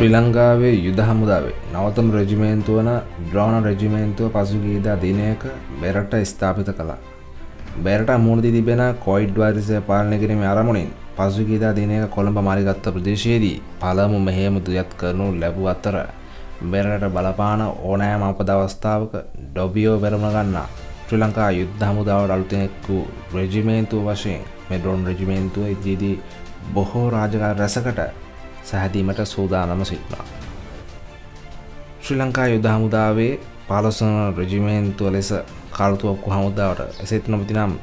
ශ්‍රී ලංකාවේ යුද හමුදාවේ නවතම රජිමේන්තුව වන ද්‍රෝණ රජිමේන්තුව පසුගීදා දිනයක බෙරට ස්ථාපිත කළා. බෙරට මුණදි තිබෙන කොයිඩ් වරිසය පාලනය කිරීම අරමුණින් පසුගීදා දිනයක කොළඹ මරිගත්ත ප්‍රදේශයේදී පළමු මෙහෙම දුයත් කරනු ලැබූ අතර බෙරට බලපාන ඕනෑම අපද අවස්ථාවක ඩොබියෝ බැරම ගන්නා ශ්‍රී ලංකා යුද්ධ හමුදාවට අලුතෙනෙක්කු රෙජිමේන්තුව වශයෙන් මෙඩ්‍රෝන් රෙජිමේන්තුව ඉදිදී බොහෝ රාජකාර රැසකට සැහැදීමට සූදානම සිටිනවා. ශ්‍රී ලංකා යුද හමුදාවේ පාලසන රජිමේන්තුව ලෙස කාලතුවක්කු හමුදාවට එසෙත් නොපති නම්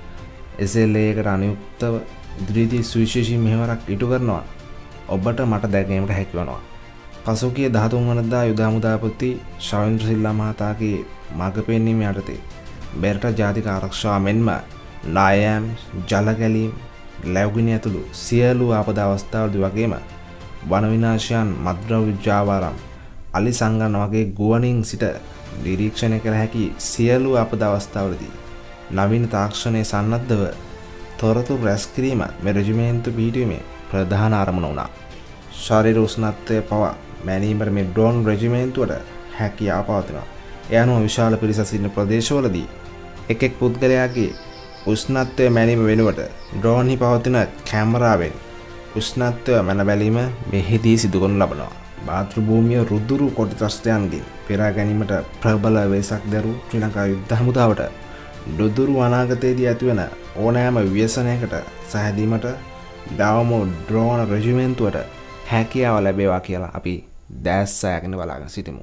එසෙල්ලේකට අනියුක්තව ඉදිරිදී සුවිශේෂී මෙහවරක් ඉටු කරනවා ඔබට මට දැකීමට හැකිවනවා. පසුකිය දහතුන් වනදා යුද හමුදාපති ශවින්ද්‍ර සිල්ලා මහතාගේ මග පෙන්නීම යටතේ බෙරට ජාතික ආරක්ෂා මෙන්ම නායෑම් ජලගැලීම් ලැව්ගිනි ඇතුළු සියලු ආපද අවස්ථාවලදි වගේම වනවිනාශයන් මද්‍රව් ජාවාරම් අලි සංගන්න වගේ ගුවනින් සිට නිරීක්ෂණය කළ හැකි සියලු අපද අවස්ථාවලදී නවීන තාක්ෂණය සන්නද්ධව තොරතු රැස්කිරීම මෙරජිමේන්තු පිහිටීමේ ප්‍රධාන අරමුණ වුණා. ශරීර උස්නත්වය පවා මැනීමට මේ ඩ්‍රෝන් රෙජිමේන්තුවට හැකියා පවතිනවා. එය අනුව විශාල පිරිස සිටින ප්‍රදේශවලදී එකෙක් පුද්ගලයාගේ උෂ්ණත්වය මැනීම වෙනුවට ඩ්‍රෝන්හි පවතින කැමරාවෙන් උෂ්ණත්වය මැන බැලීම මෙහිදී සිදුකොනු ලබනවා. භාතෘභූමිය රුදුරු කොටි ත්‍රස්තයන්ගේ පෙරා ගැනීමට ප්‍රබල වේසක් දැරු ශ්‍රී ලංකා යුද්ධ හමුදාවට ඩොදුරු අනාගතයේදී ඇතිවෙන ඕනෑම ව්‍යසනයකට සැහැදීමට දවමෝ ඩ්‍රෝන රජිමෙන්තුවට හැකියාව ලැබේවා කියලා අපි දැස්සෑගෙන බලාගෙන සිටිමු.